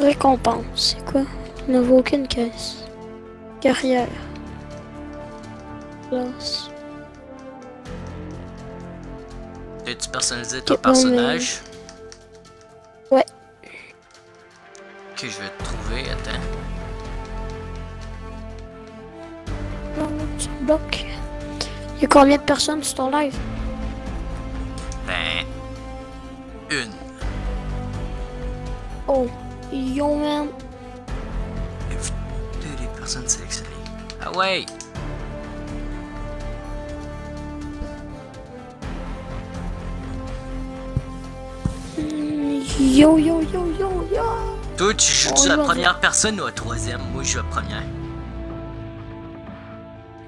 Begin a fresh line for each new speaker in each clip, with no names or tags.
Récompense, c'est quoi? Il n'y aucune caisse. Carrière. Place.
T'as-tu personnalisé ton personnage?
Ouais.
Ok, je vais te trouver, attends.
Non, tu me bloques. Il y a combien de personnes sur ton live?
Ben. Une.
Oh. Yo, man.
Deux des personnes sélectionnées. Ah ouais!
Yo, yo, yo, yo, yo!
Toi, tu joues-tu la première personne ou la troisième? Moi, je joue la première.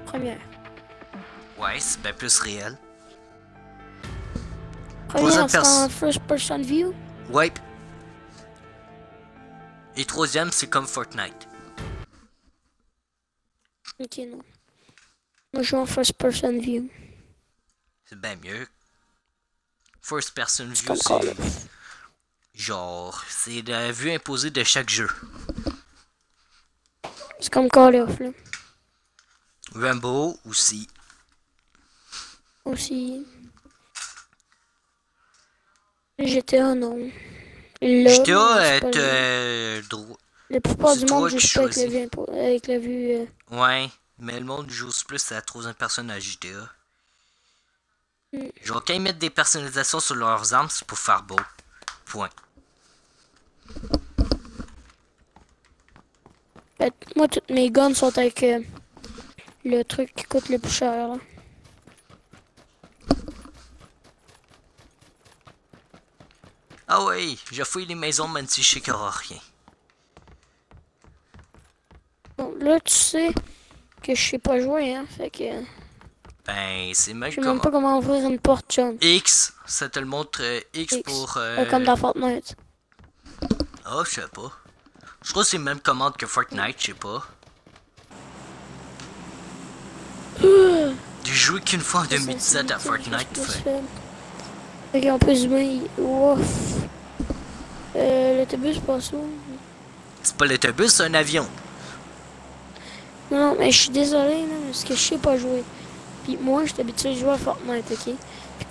Première.
Ouais, c'est bien plus réel.
Première, c'est en first person view?
Ouais. Et troisième, c'est comme Fortnite.
Ok, non. Moi, je joue en first person view.
C'est bien mieux. First person view, c'est... Genre, c'est la vue imposée de chaque jeu.
C'est comme Call of, là.
Rambo aussi.
Aussi. GTA, non.
GTA est euh,
La plupart du monde joue pas avec la vue. Avec la vue euh...
Ouais, mais le monde joue plus à la troisième personne à GTA. Mm. Genre, quand ils mettent des personnalisations sur leurs armes, c'est pour faire beau. Point.
Moi, toutes mes guns sont avec euh, le truc qui coûte le plus cher. Là.
Ah oui, j'ai fouillé les maisons même si je sais qu'il n'y aura rien.
Bon, là, tu sais que je sais pas jouer, hein, fait que...
Ben, c'est même
Je sais même pas comment ouvrir une porte, John.
X, ça te le montre euh, X, pour... Euh...
comme dans Fortnite.
Oh, je sais pas. Je crois que c'est la même commande que Fortnite, je sais pas. J'ai joué qu'une fois en 2017 à Fortnite, fait.
Ok, on peut zoomer. Ouf. Euh, l'autobus passe où?
C'est pas l'autobus, c'est un avion.
Non, mais je suis désolé, là, parce que je sais pas jouer. Puis moi, je suis habitué à jouer à Fortnite, ok?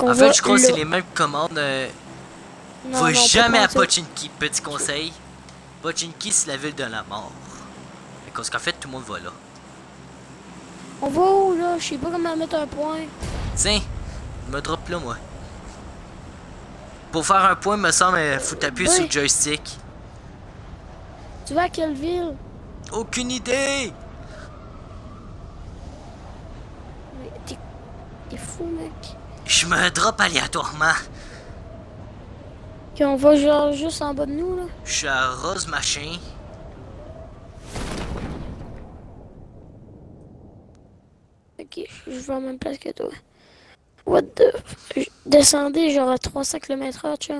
En fait, je crois que c'est les mêmes commandes. Euh... Non, Va jamais à Pochinki, petit conseil. Pochinki, c'est la ville de la mort. Parce qu'en fait, tout le monde va là.
On va où, là? Je sais pas comment mettre un point.
Tiens, je me drop là, moi. Pour faire un point, me semble, il faut t'appuyer sur le joystick.
Tu vas à quelle ville?
Aucune idée!
T'es fou, mec.
Je me drop aléatoirement.
Ok, on va genre juste en bas de nous, là.
Je suis à Rose Machin.
Ok, je vais en même place que toi. What the... Descendez genre à 300 km h tu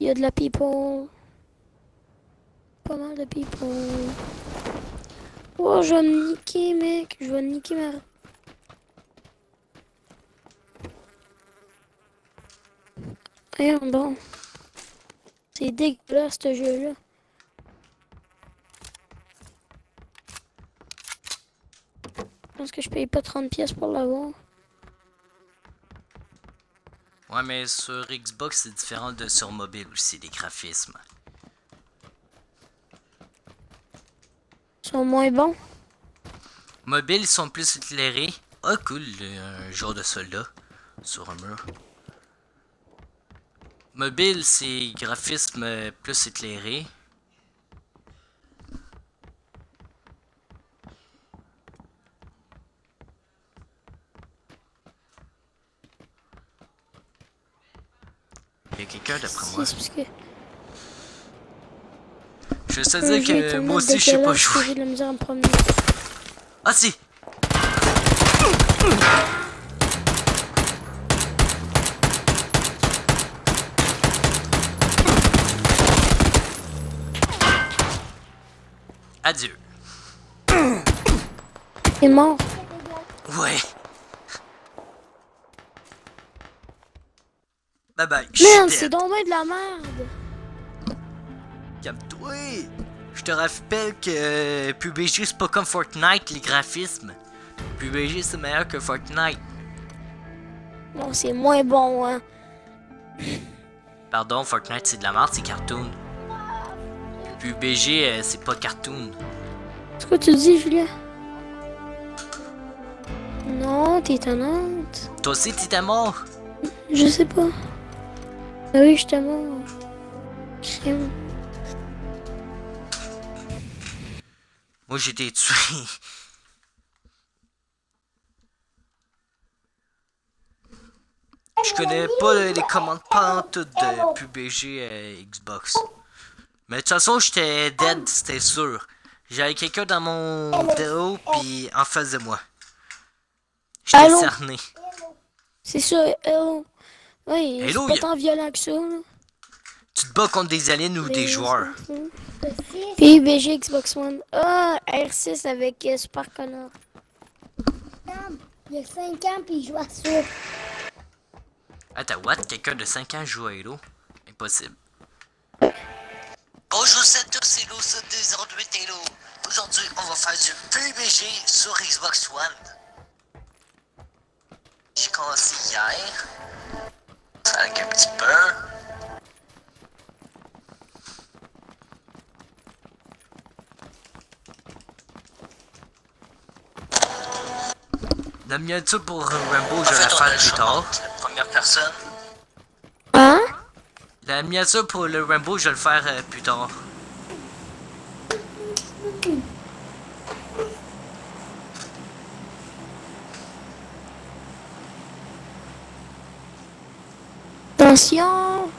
Il y a de la people. Pas mal de people. Oh, je vais me niquer, mec. Je vais niquer ma... Voyons bon. C'est dégueulasse, ce jeu-là. Je pense que je paye pas 30 pièces pour l'avoir.
Ouais, mais sur Xbox, c'est différent de sur mobile aussi, les graphismes.
Ils sont moins bons?
Mobile, ils sont plus éclairés. Ah, cool, un jour de soldat sur un mur. Mobile, c'est graphisme plus éclairé. Y a quelqu'un d'après moi? Je sais dire que moi aussi je sais pas jouer. Ah si! Adieu.
Il est mort.
Ouais. Bye bye.
Merde, c'est dommage de la merde.
Calme-toi! Je te rappelle que PUBG c'est pas comme Fortnite, les graphismes. PUBG c'est meilleur que Fortnite.
Non, c'est moins bon, hein.
Pardon, Fortnite c'est de la merde, c'est cartoon. PUBG euh, c'est pas cartoon.
C'est quoi tu dis, Julien? Non, t'es étonnante.
Toi aussi, t'étais mort?
Je sais pas. Ah oui, mort. Crime.
Moi, j'ai été tué. Je connais pas les commandes toutes de PUBG et Xbox. Mais de toute façon, j'étais dead, c'était sûr. J'avais quelqu'un dans mon dos, puis en face de moi. J'étais cerné.
C'est hello. Oui, c'est pas tant violent que ça.
Tu te bats contre des aliens ou des joueurs?
PUBG Xbox One. Ah, R6 avec euh, Super Connor.
Il y a 5 ans puis il joue à ça.
Attends, what? Quelqu'un de 5 ans joue à Halo? Impossible. Bonjour à tous, c'est Halo, c'est des Halo. Aujourd'hui, on va faire du PUBG sur Xbox One. J'ai commencé hier. Un petit peu. La miniature pour Rainbow, je vais la faire plus tard. Première personne.
Hein?
La miniature pour le Rainbow, je vais le faire euh, plus tard.
Attention!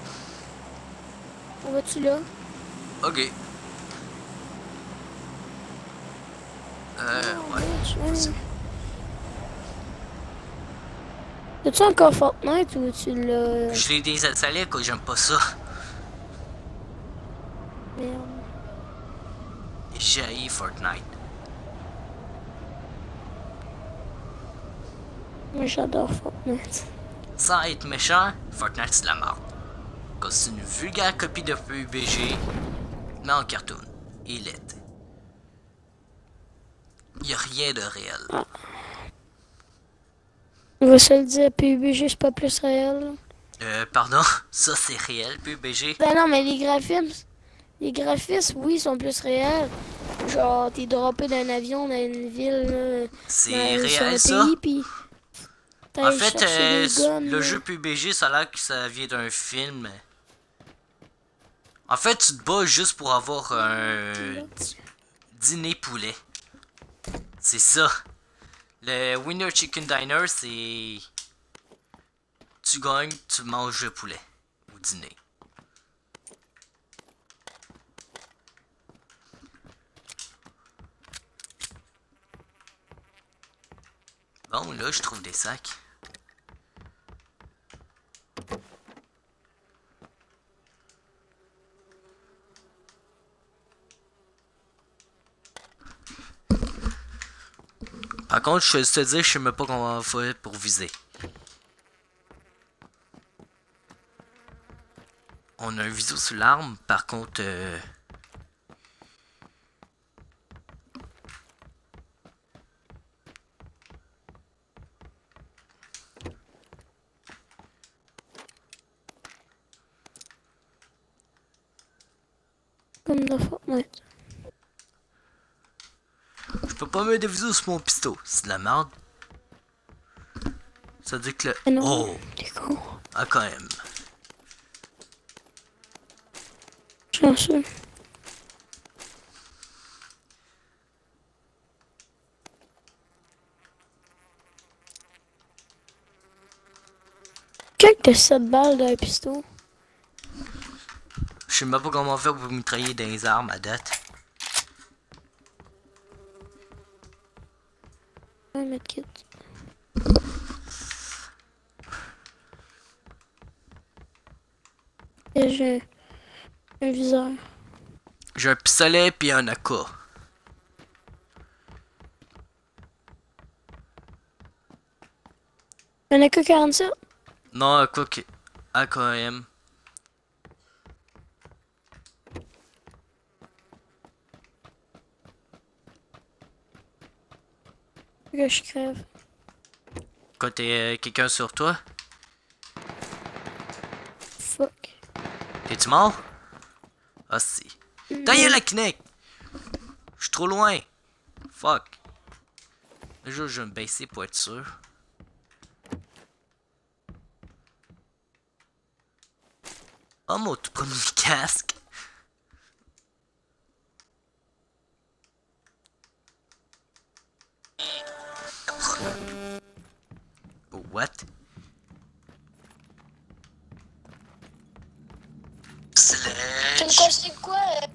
Où vas-tu là?
Ok. Euh, ouais.
T'as-tu encore Fortnite ou tu l'as...
Je l'ai désinstallé quoi, j'aime pas ça.
Merde.
J'ai Fortnite.
Moi j'adore Fortnite.
Sans être méchant, Fortnite c'est la merde. C'est une vulgaire copie de PUBG, mais en cartoon. Il est. Y a rien de réel.
On va se le dire, PUBG c'est pas plus réel.
Euh, pardon, ça c'est réel, PUBG.
Ben non, mais les graphismes, les graphismes, oui, sont plus réels. Genre, t'es droppé d'un avion dans une ville.
C'est réel ça? En fait, euh, le jeu PUBG, ça a l'air que ça vient d'un film. En fait, tu te bats juste pour avoir un dîner poulet. C'est ça. Le Winner Chicken Diner, c'est... Tu gagnes, tu manges le poulet au dîner. Bon, là, je trouve des sacs. Par contre, je te dire, je sais même pas comment faire pour viser. On a un viso sur l'arme, par contre... Euh...
Fortnite
peux pas des visos sur mon pistolet. C'est de la merde. Ça dit que le...
Ah non,
oh! Ah, quand même.
Chanceux. Quelques de 7 balles d'un pistolet.
Je sais même pas comment faire pour mitrailler des armes à date.
Un medkit. Et j'ai un viseur.
J'ai un pistolet puis un AK.
Un AK-47?
Non, AK AKM.
Que je crève.
Quand t'es euh, quelqu'un sur toi,
Fuck.
t'es-tu mort? Ah, si. D'ailleurs, la Kinect! Je suis trop loin. Fuck. Déjà, je vais me baisser pour être sûr. Oh, mon tout premier casque. What?
Tu me
Slash.
conseilles quoi? euh?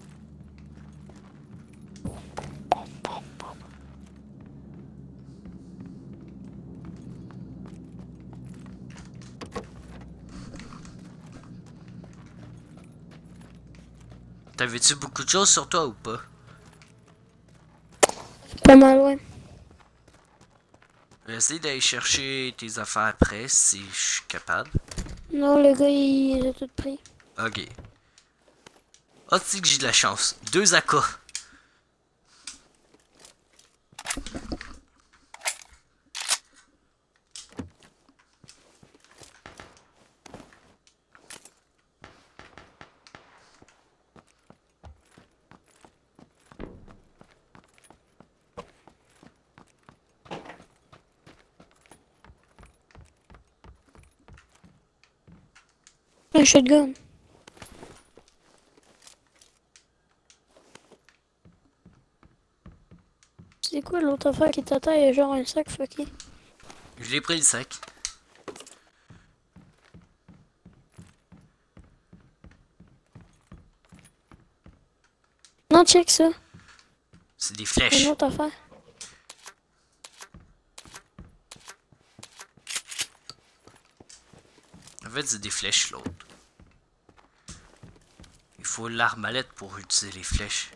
T'avais-tu beaucoup de choses sur toi ou pas?
Pas mal, ouais.
Essaye d'aller chercher tes affaires après si je suis capable.
Non, le gars, il les a tout pris.
Ok. Ah, tu sais que j'ai de la chance? Deux AK.
Shotgun. C'est quoi l'autre affaire qui a genre un sac fucké?
Je l'ai pris le sac.
Non, check ça.
C'est des flèches.
Une autre affaire.
En fait, c'est des flèches l'autre. Faut l'arbalète pour utiliser les flèches.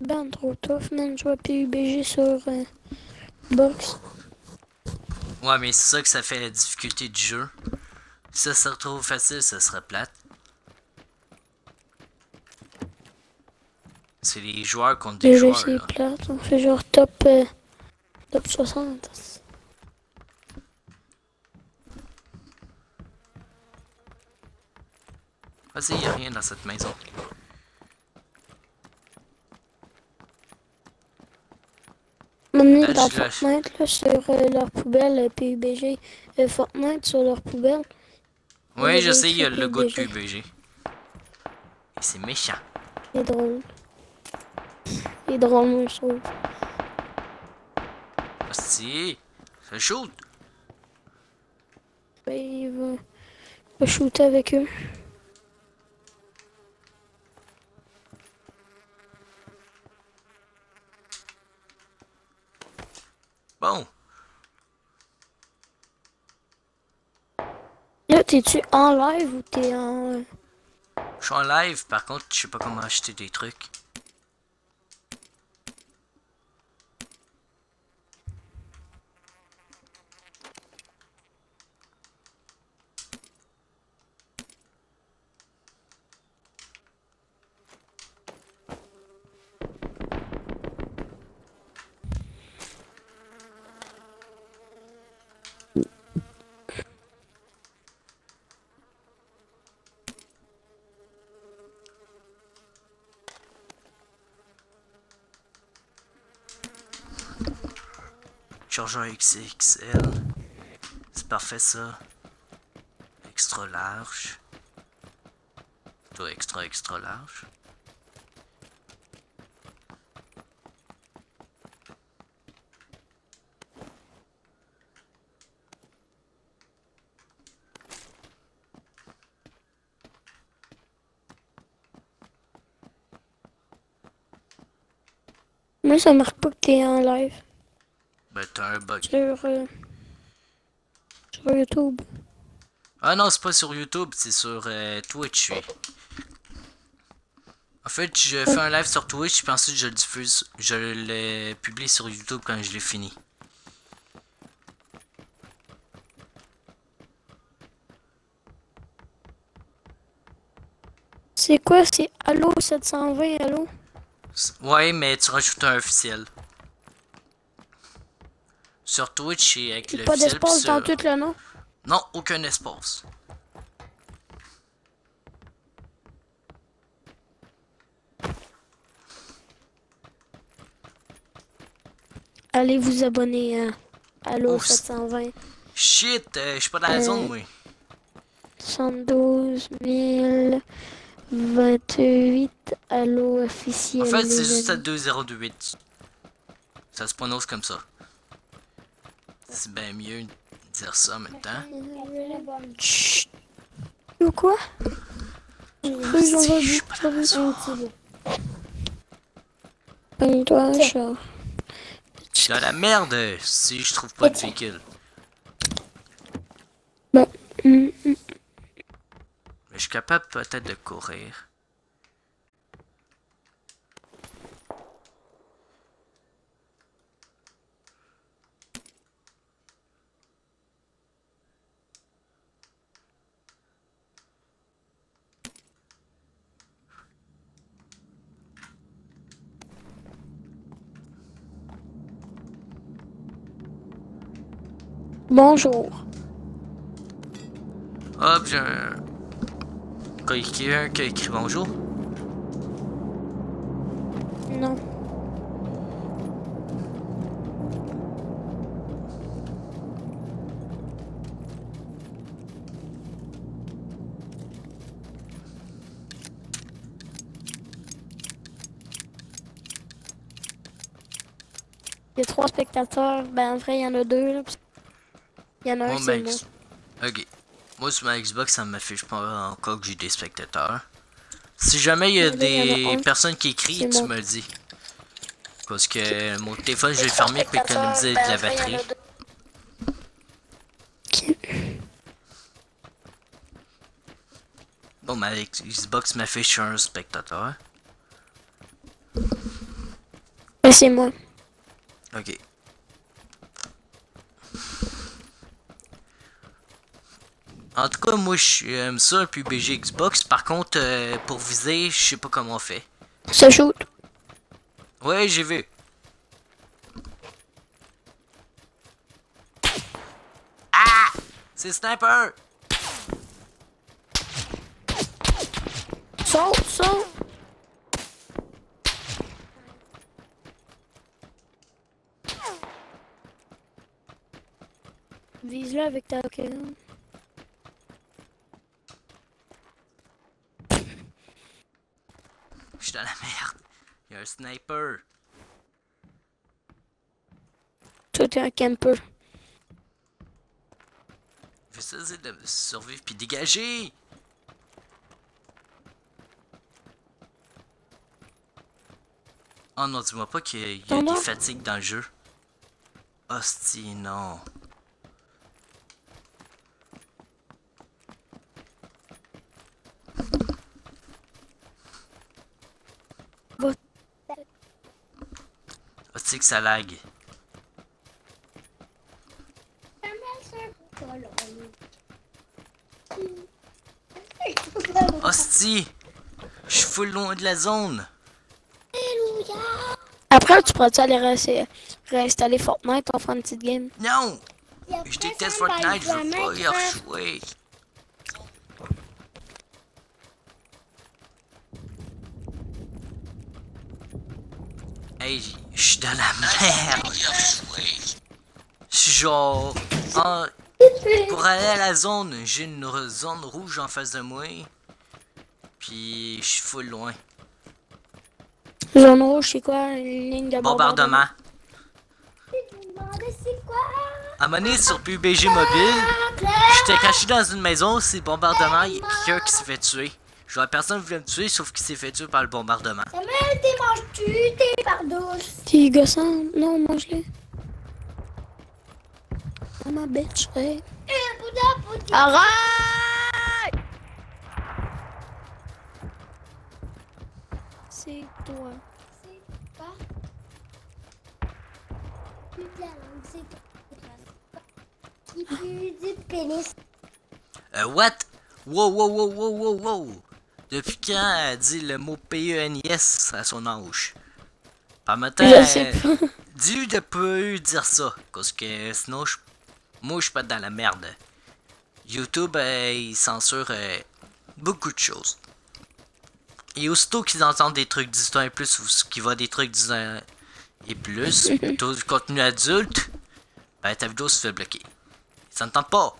Ben trop tough, man. Je vois PUBG sur euh, Box.
Ouais, mais c'est ça que ça fait la difficulté du jeu. Si ça serait trop facile, ça serait plate. C'est les joueurs contre des joueurs.
c'est plate. On fait genre top, euh, top 60.
Vas-y, y a rien dans cette maison. Là,
dans. Fortnite, là, sur euh, leur poubelle, euh, PUBG, euh, Fortnite, sur leur poubelle, Y
je sais, il y a le logo de. Et c'est méchant.
c'est drôle. C'est drôle, moi, je trouve.
Hostie, ça shoot.
Ben, il va, il va shooter avec eux.
Bon,
Là, t'es-tu en live ou t'es en... euh,
je suis en live, par contre, je sais pas comment acheter des trucs. Chargeur XXL. C'est parfait ça. Extra large. Toi, extra, extra large.
Moi, ça marque pas que t'es en live
t'as un bug.
sur, euh, sur YouTube.
Ah non, c'est pas sur YouTube, c'est sur euh, Twitch. oui. En fait, je fais un live sur Twitch, puis ensuite je le diffuse. Je le publie sur YouTube quand je l'ai fini.
C'est quoi? C'est Allo 720, Allo?
Ouais, mais tu rajoutes un officiel. Sur Twitch, c'est avec
Pas
l'officiel.
d'espace dans tout le nom?
Non, aucun espace.
Allez vous abonner à
Oh, c'est-
720.
Shit, euh, je suis pas dans la
Euh,
zone, moi.
112 028 Allo officiel.
En fait, c'est juste à
amis.
2028. Ça se prononce comme ça. C'est bien mieux de dire ça temps.
Chut. Ou quoi?
Je suis pas dans la zone.
toi Charles.
Je suis dans la merde si je trouve pas de véhicule.
Bon. hum, hum.
Mais je suis capable peut-être de courir.
Bonjour.
Hop, j'ai un... Quelqu'un qui a écrit bonjour.
Non. Il y a trois spectateurs. Ben, en vrai, il y en a deux. Là, parce- Il y en a un,
Moi,
c'est
ma
moi.
X- Ok. Moi, sur ma Xbox, ça m'affiche pas encore que j'ai des spectateurs. Si jamais il y a
y
des personnes qui écrivent, tu
moi.
me le dis. Parce que mon téléphone, je vais le fermer pour économiser de
ben,
la batterie.
deux. Ok.
Bon, ma Xbox m'affiche un spectateur.
Ben, c'est moi.
Ok. En tout cas, moi, j'aime ça, un PUBG Xbox. Par contre, euh, pour viser, je sais pas comment on fait.
Ça shoot.
Ouais, j'ai vu. Ah! C'est Sniper!
Saute, saute. Vise-le avec ta roquette.
Suis dans la merde. Il y a un sniper.
Toi, t'es un camper.
Je vais essayer de survivre puis dégager. Oh non, dis-moi pas qu'il y a, y a des fatigues dans le jeu. Hostie, non.
Va.
Que ça lag. Hostie! Je suis full loin de la zone.
Après, tu pourras-tu aller ré- réinstaller Fortnite, on fera une petite game?
Non! Je déteste Fortnite, je veux pas y rejouer. Hey, suis dans la merde. Genre... en- pour aller à la zone, j'ai une zone rouge en face de moi. Puis je suis full loin.
Zone rouge, c'est quoi? Une ligne de
Bombardement? À sur PUBG mobile, j'étais caché dans une maison, c'est bombardement, il y a quelqu'un qui s'est fait tuer. Je vois personne voulait me tuer, sauf qu'il s'est fait tuer par le bombardement.
Samuel, t'es manges-tu tes pardous?
T'es gossant? Non, mange-les. Oh ma bitch, ouais.
Eh, Bouddha, Bouddha.
Arrête! toi.
C'est pas. Plus de la langue, c'est. Il plus du pénis.
Euh, what? Wow, wow, wow, wow, wow, wow. Depuis quand elle dit le mot P-E-N-I-S à son ange? Par matin, dis-lui de peu dire ça. Parce que sinon, je- moi, je suis pas dans la merde. YouTube, euh, il censure euh, beaucoup de choses. Et aussitôt qu'ils entendent des trucs 18 ans et plus, ou ce qui va des trucs 10 ans et plus, plutôt du contenu adulte, ben ta vidéo se fait bloquer. Ne tente pas.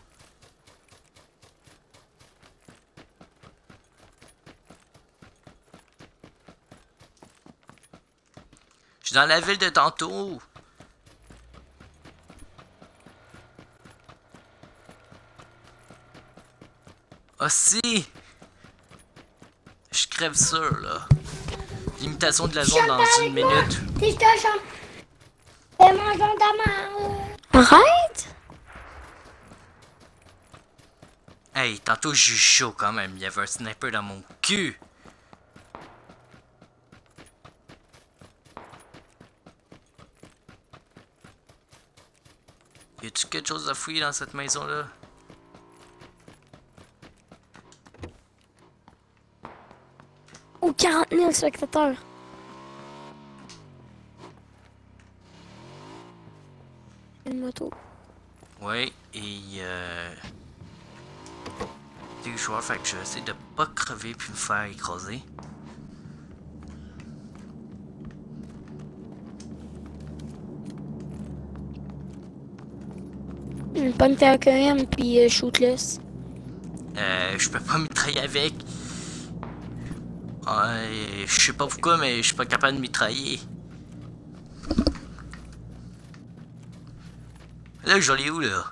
Dans la ville de tantôt. Ah si! Je crève ça là. L'imitation de la zone dans une minute.
Arrête!
Hey, tantôt j'ai chaud quand même. Il y avait un sniper dans mon cul. Y a-tu quelque chose à fouiller dans cette maison là?
Oh, 40 000 spectateurs. Une moto.
Ouais, et euh. Des joueurs, fait que je vais essayer de pas crever puis me faire écraser.
Une pomme TAKM puis euh, shootless.
Euh, je peux pas mitrailler avec. Ouais, je sais pas pourquoi, mais je suis pas capable de mitrailler. Là, j'en ai où, là?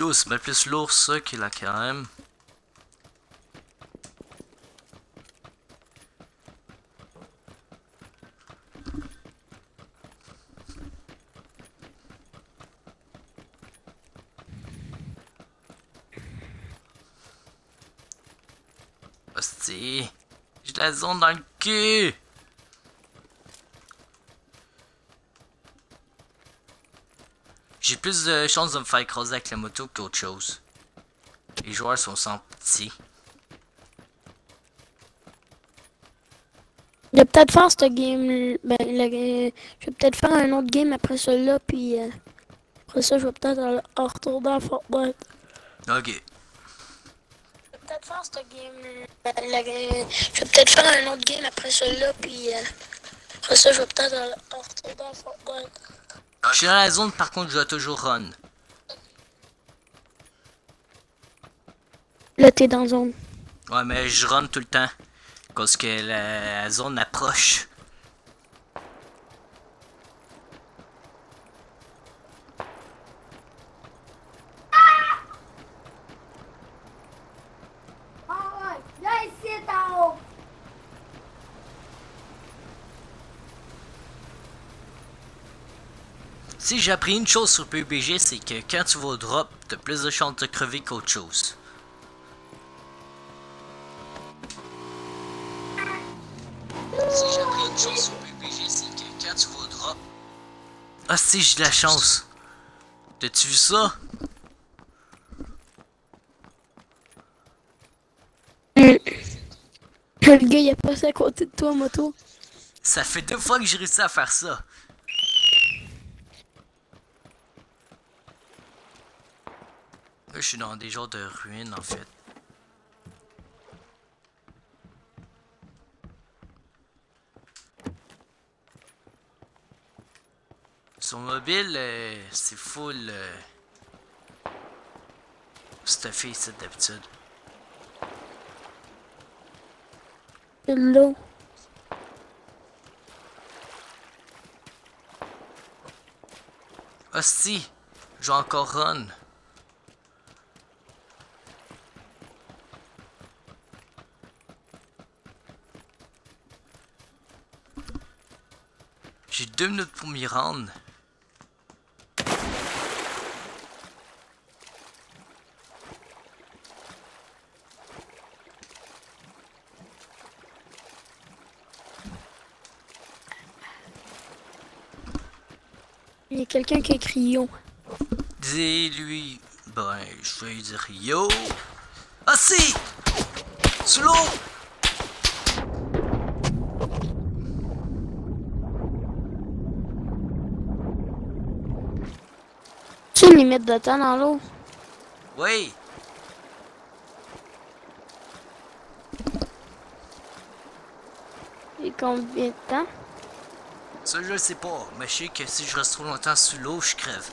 Yo, c'est bien plus lourd ça que la KM. Hostie. Dans le cul. J'ai plus de chances de me faire écraser avec la moto qu'autre chose. Les joueurs sont sans pitié.
Je vais peut-être faire ce game. Ben, le- je vais peut-être faire un autre game après celui-là, puis euh, après ça, je vais peut-être en- en retourner à Fortnite.
Ok.
Je vais peut-être faire ce game. le- je vais peut-être faire un autre game après celui-là, puis euh, après ça, je vais peut-être retourner à Fortnite.
Je suis dans la zone, par contre, je dois toujours run.
Là, t'es dans zone.
Ouais, mais je run tout le temps. Parce que la, la zone approche.
Ah ouais, là ici, en haut.
Si j'ai appris une chose sur PUBG, c'est que quand tu vas au drop, t'as plus de chances de crever qu'autre chose. Si j'ai appris une chose sur PUBG, c'est que quand tu vas au drop. Ah, si, j'ai de la chance. T'as-tu vu ça?
Le gars, il a passé à côté de toi moto.
Ça fait deux fois que j'ai réussi à faire ça. Je suis dans des genres de ruines en fait. Son mobile, euh, c'est full. Euh, stuffé, c'est d'habitude. Ah si, j'ai encore run. deux minutes pour m'y rendre.
Il y a quelqu'un qui écrit Yo.
Dis-lui. Ben, je vais dire Yo. Ah si! Sous!
Limite de temps dans l'eau?
Oui!
Et combien de temps?
Ça, je le sais pas, mais je sais que si je reste trop longtemps sous l'eau, je crève.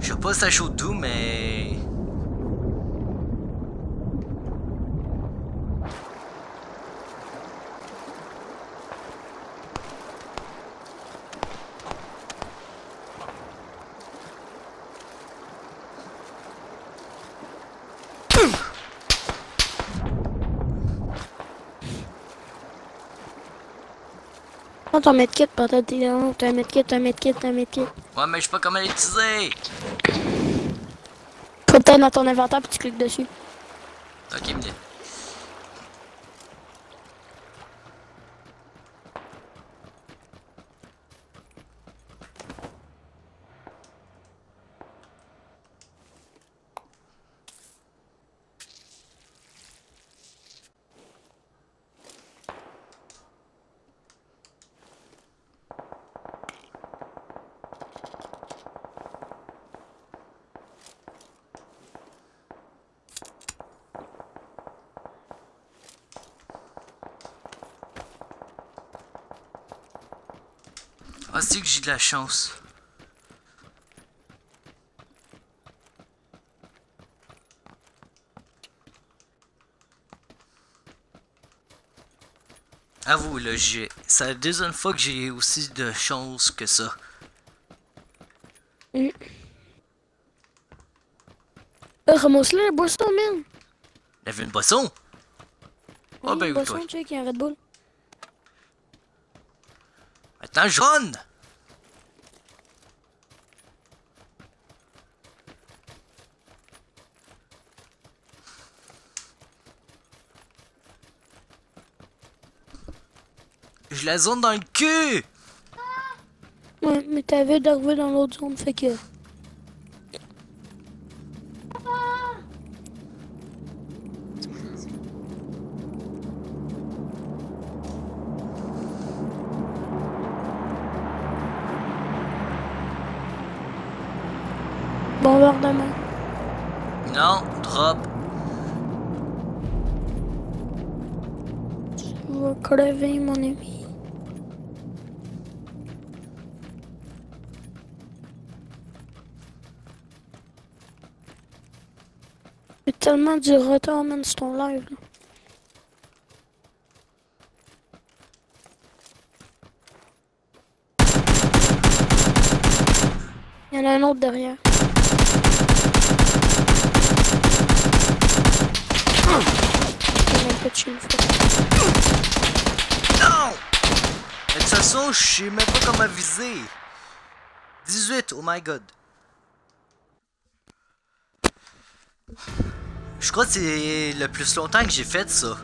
Je sais pas si ça chaud d'où, mais.
Prends ton medkit pendant tes dans T'as un medkit, t'as un medkit, t'as un medkit.
Ouais, mais je sais pas comment l'utiliser!
Faut peut-être dans ton inventaire puis tu cliques dessus.
Ok, minute. C'est que j'ai de la chance? Avoue, là, j'ai... C'est la deuxième fois que j'ai aussi de chance que ça.
Euh, Ramasse-le la boisson, man.
Il avait une boisson? Ah,
Oui,
ben,
boisson,
toi.
check, il y a un Red Bull.
Attends, je la zone dans le cul!
Ouais, mais t'avais d'arriver dans l'autre zone, fait que... Bombardement.
Non, drop.
Tu vas crever, mon ami. Tellement du retard, man, sur ton live, là. Il y en a un autre derrière.
Non! Mais de toute façon, je sais même pas comment viser. 18, oh my god. Je crois que c'est le plus longtemps que j'ai fait ça.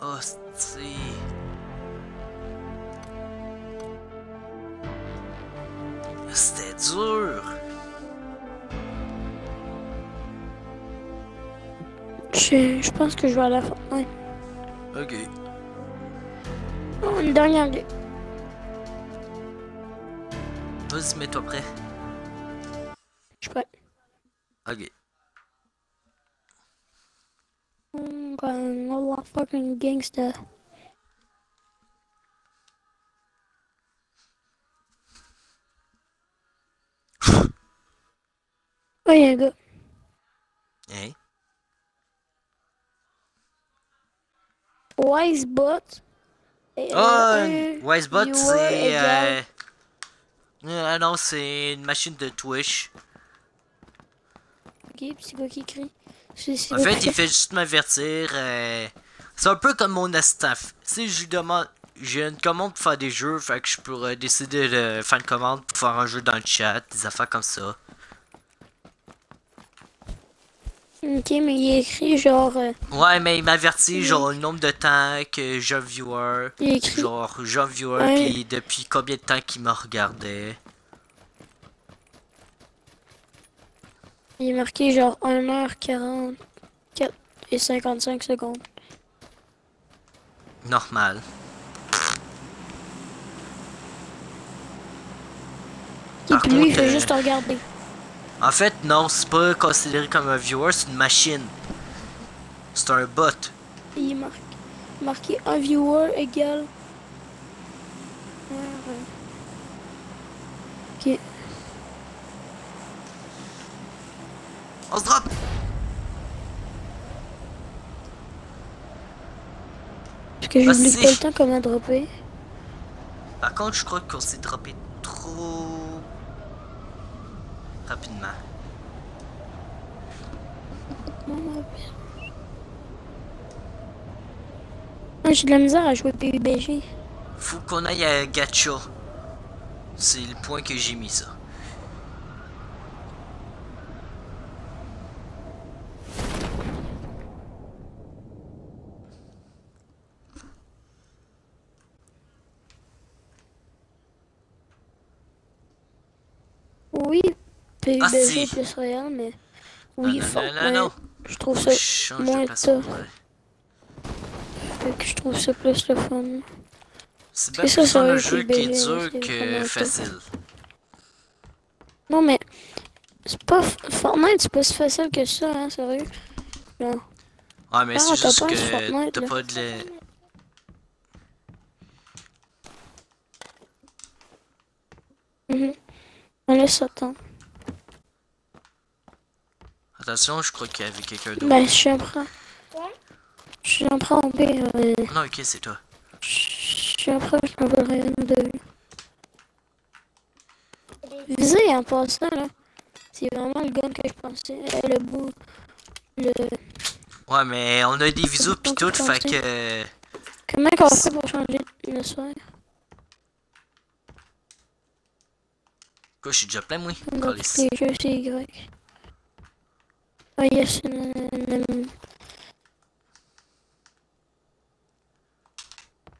Oh, c'est... C'était dur.
Je, je pense que je vais à la fin. Ouais.
Ok.
Une dernière game.
Vas-y, mets-toi prêt.
Je suis prêt.
Ok.
I'm going all fucking gangster. Oh, il y a un gars.
Hein?
Et,
Ah,
euh,
Wisebot, c'est. Euh... Ah non, c'est une machine de Twitch.
Ok, c'est quoi qui c'est
En fait, il fait juste m'avertir. euh, C'est un peu comme mon staff. Si je lui demande. j'ai une commande pour faire des jeux, fait que je pourrais décider de faire une commande pour faire un jeu dans le chat, des affaires comme ça.
Ok, mais il est écrit genre. euh,
Ouais, mais il m'avertit genre le nombre de temps que un viewer,
il écrit.
genre un viewer,
Ouais.
puis depuis combien de temps qu'il me regardait.
Il est marqué genre 1h44 et 55 secondes.
Normal.
Et
Par
puis lui, il fait
euh,
juste regarder.
En fait, non, c'est pas considéré comme un viewer, c'est une machine. C'est un bot.
Il est marqué, marqué un viewer égale. Ouais. Ok.
On se drop!
Parce que j'oublie pas le temps comment dropper?
Par contre, je crois qu'on s'est droppé trop rapidement.
Ah, J'ai de la misère à jouer PUBG.
Faut qu'on aille à Gacha. C'est le point que j'ai mis ça.
Oui, PUBG
Ah, si.
plus réel, mais. Oui,
non, non.
Je trouve ça.
Change
moins.
Ouais.
fait que je trouve ça plus le fun.
C'est bien plus
ça
un jeu qui est dur que facile.
Non, mais. C'est pas. Fortnite, c'est pas si facile que ça, hein, sérieux. Non.
Ouais, mais
Ah,
c'est juste que t'as pas de la...
Mhm. On laisse attendre.
Je crois qu'il y avait quelqu'un d'autre.
Ben, je suis en train. Je suis en train de tomber. euh,
Non, ok, c'est toi.
Je suis en train de me rien de. Visez en passant, là. C'est vraiment le gun que je pensais. Euh, le bout. Le.
Ouais, mais on a des visos pis tout, fait que...
Comment qu'on fait pour changer le soir?
Quoi, je suis déjà plein, moi?
Les jeux, c'est Y.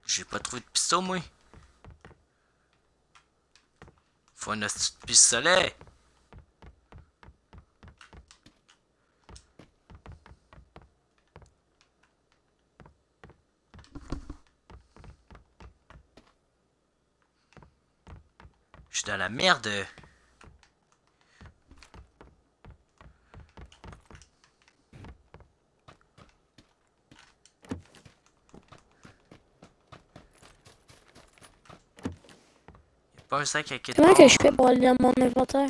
J'ai pas trouvé de pistolet, moi. Faut un pistolet. Je suis dans la merde. Pas un sac à
Comment que je fais pour aller dans mon inventaire?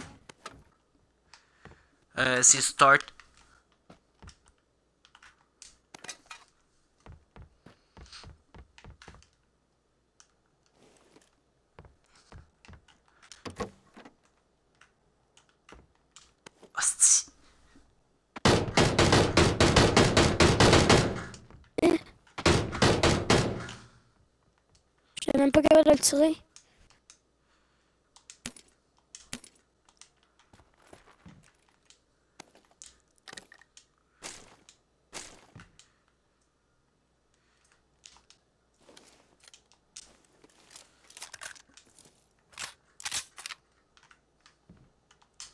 Euh, c'est start. Hostie.
Je suis même pas capable de le tirer.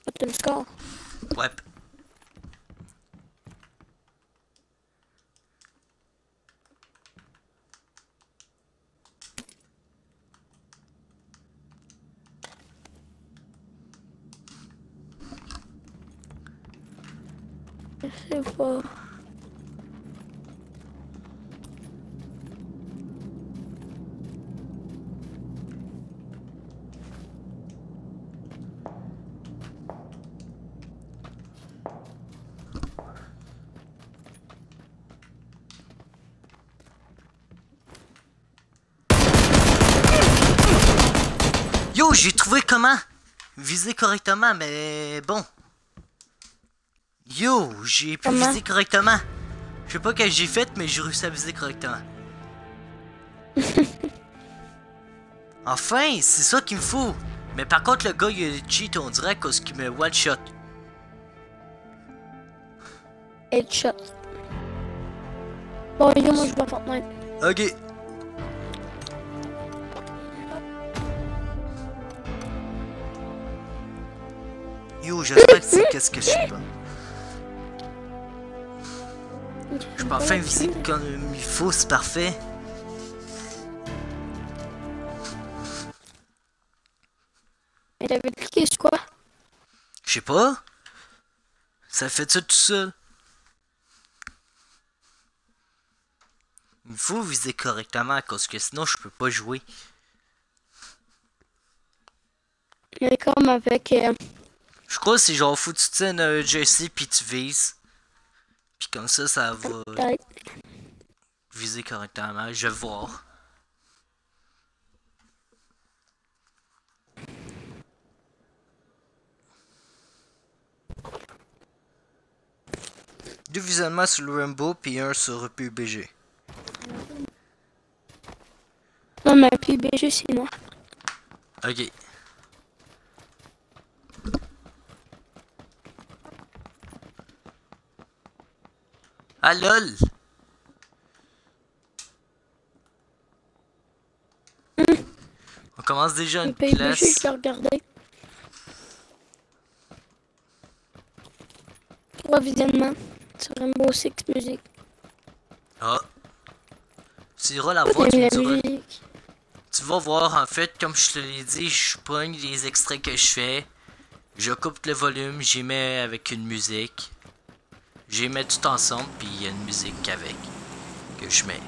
Ah, t'as le score.
Ouais.
Je sais pas.
Yo, j'ai trouvé comment viser correctement, mais bon. Yo, j'ai pu viser correctement. Je sais pas ce que j'ai fait, mais j'ai réussi à viser correctement. Enfin, c'est ça qu'il me faut. Mais par contre, le gars, il a cheat, on dirait, cause qu'il me one-shot.
Headshot. Bon, gars, moi, je à Fortnite.
Ok. Yo, j'espère que c'est qu'est-ce que je suis pas. Je peux enfin viser comme il faut, c'est parfait.
Et t'avais cliqué sur quoi?
Je sais pas. Ça fait ça tout seul. Il faut viser correctement parce que sinon je peux pas jouer.
Mais comme avec. euh,
Je crois que c'est genre faut que tu tiennes un jersey puis tu vises. Puis comme ça, ça va viser correctement. Je vais voir. Deux visionnements sur le Rainbow puis un sur PUBG.
Non, mais PBG, c'est moi.
Ok. Ah lol! On commence déjà une
PBG,
classe.
je l'ai regardé. Trois visionnements sur Rainbow Six Music.
Ah. Tu iras la voir, tu
la
diras. Tu vas voir, en fait, comme je te l'ai dit, je pogne les extraits que je fais. Je coupe le volume, j'y mets avec une musique. J'y mets tout ensemble, puis il y a une musique avec. Que je mets.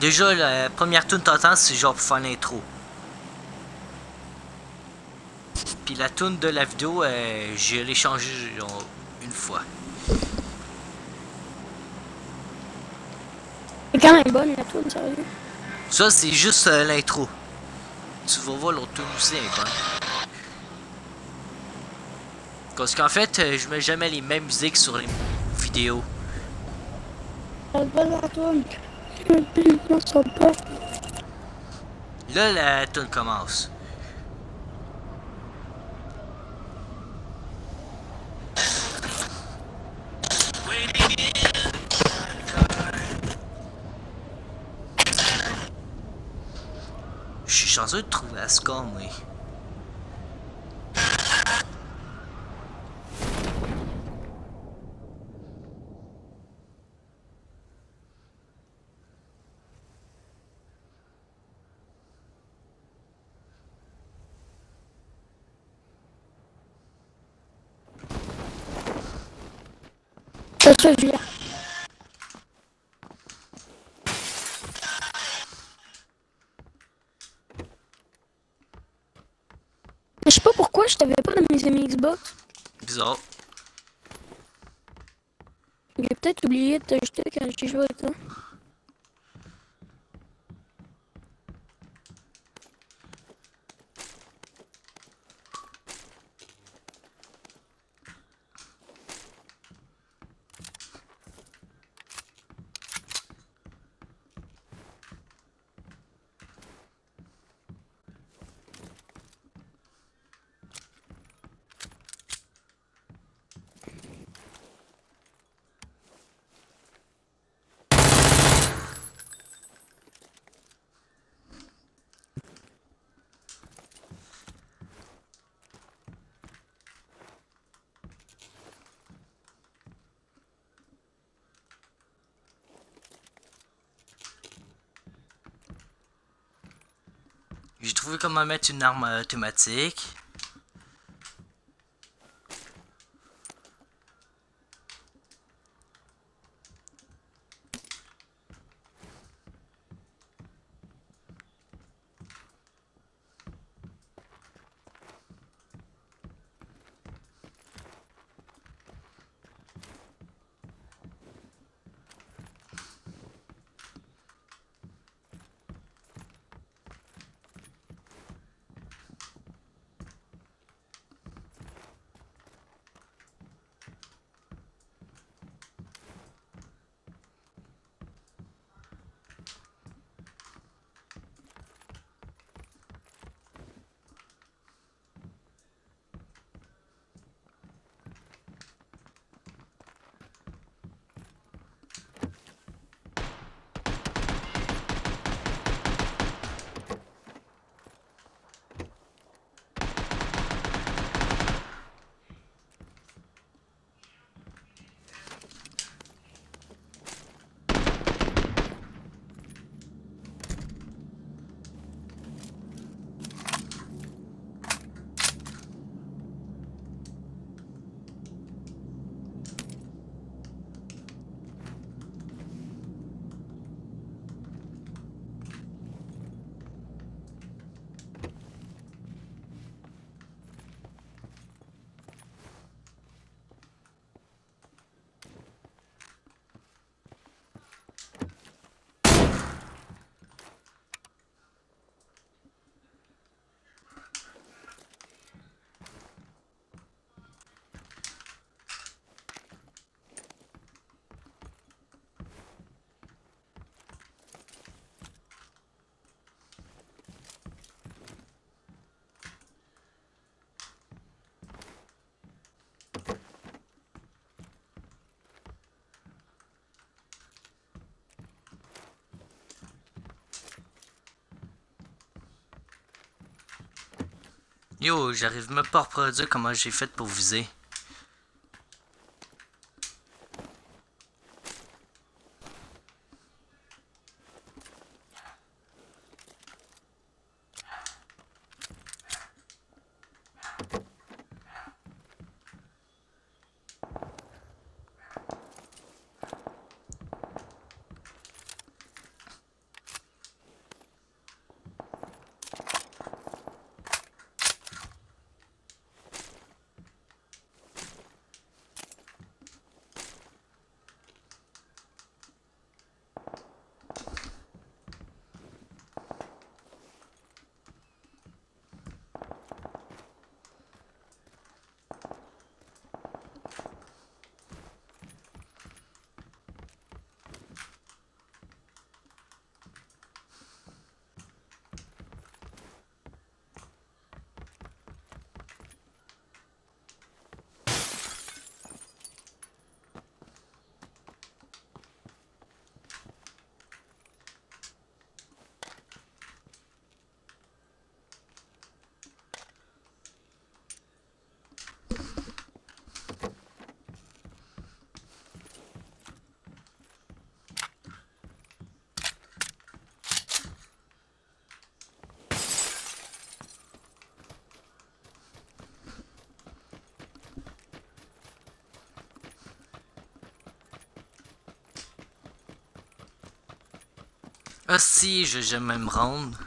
Déjà, la première tune t'entends, c'est genre pour faire l'intro. Puis la tune de la vidéo, euh, j'ai l'ai changé genre, une fois.
C'est quand même bonne la tourne, sérieux.
Ça, c'est juste euh, l'intro. Tu vas voir l'autre tune aussi, est bonne. Parce qu'en fait, euh, je mets jamais les mêmes musiques sur les vidéos. Là, la tune commence. Je suis chanceux de trouver la score, moi.
C'est ça, Julien. Mais je sais t'avais pas dans mes amis Xbox?
Bizarre.
J'ai peut-être oublié de t'ajouter quand j'ai joué avec toi.
J'ai trouvé comment mettre une arme automatique. Yo, j'arrive même pas à reproduire comment j'ai fait pour viser. Ah si, je vais jamais me rendre.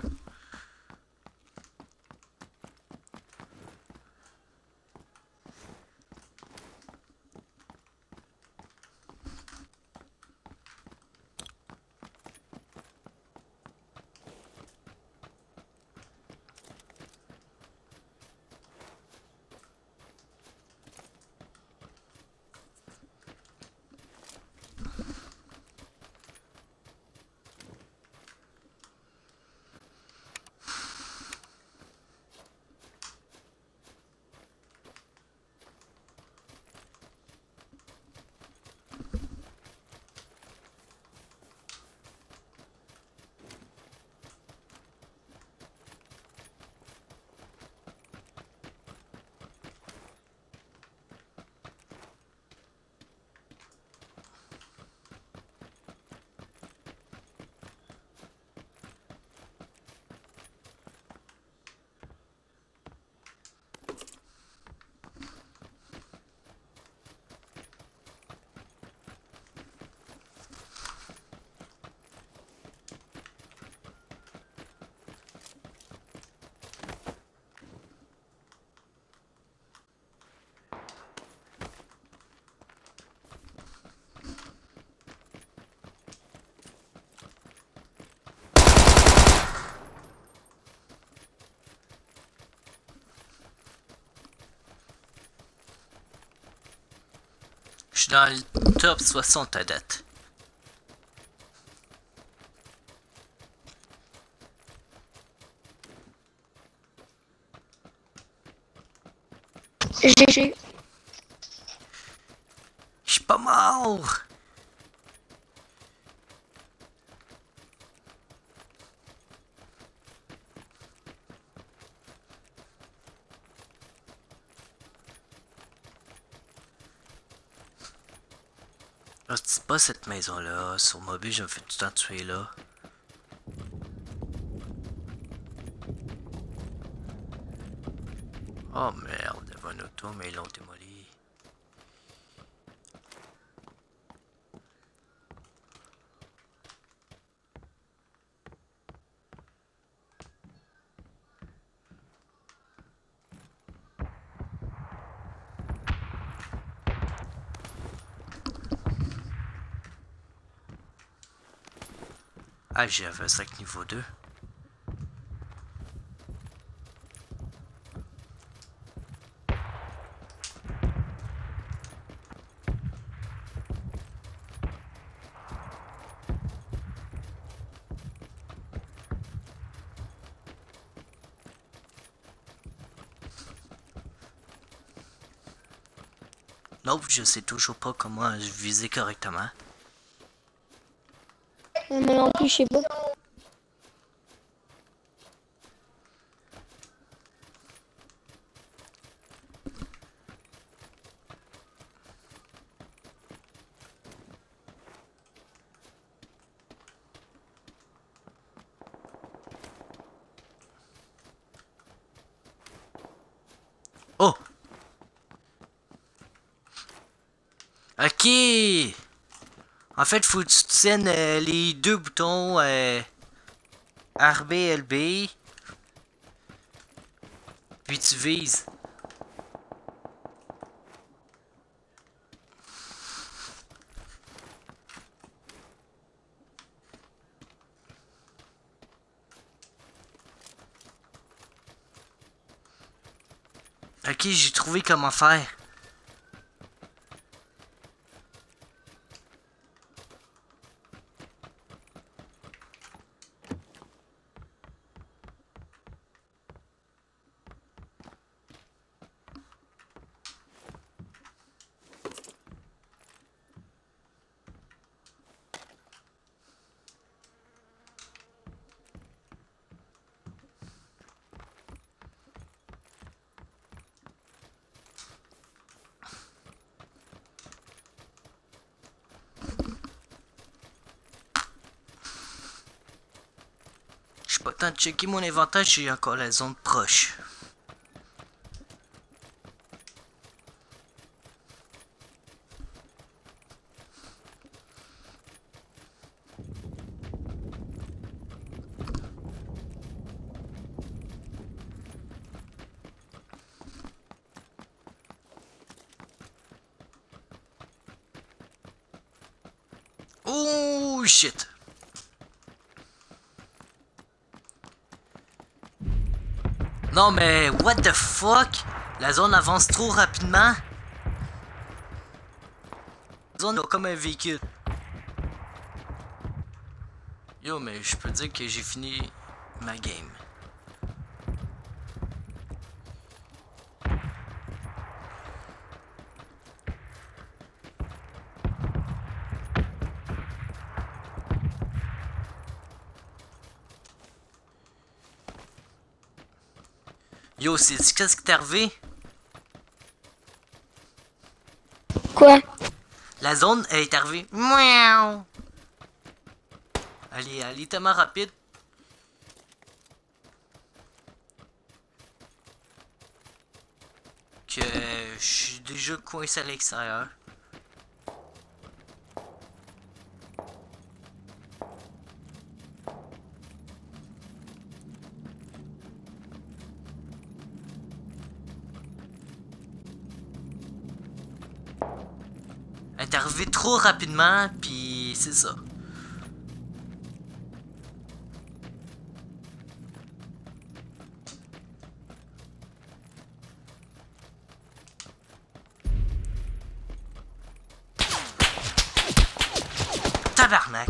Je suis dans le top 60 à date.
GG.
Je suis pas mort! Ah, c'est pas cette maison-là. Sur mobile, je me fais tout le temps tuer là. Oh merde, il y avait un auto, mais ils l'ont démoli. Ah, j'avais un sac niveau 2. Non, je sais toujours pas comment viser correctement.
Est en plus, je sais pas.
Ok. En fait, faut que tu tiennes euh, les deux boutons euh, RB, LB. Puis tu vises. Ok, j'ai trouvé comment faire. Checker mon inventaire, j'ai encore la zone proche. Oh shit! Non mais what the fuck? La zone avance trop rapidement. La zone est comme un véhicule. Yo mais je peux dire que j'ai fini ma game. Yo, c'est qu'est-ce qui t'est arrivé?
Quoi?
La zone elle est arrivée. Miaou. Allez, allez tellement rapide. Que je suis déjà coincé à l'extérieur. Elle est arrivée trop rapidement, puis c'est ça. Tabarnak.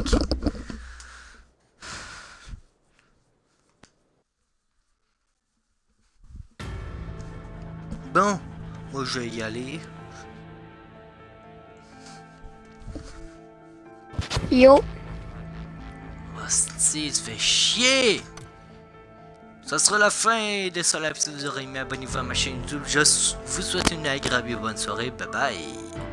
Bon, moi je vais y aller.
Yo.
Hostie, tu fais chier! Ça sera la fin de ce live. Si vous aurez aimé, abonnez-vous à ma chaîne YouTube. Je vous souhaite une agréable bonne soirée. Bye bye!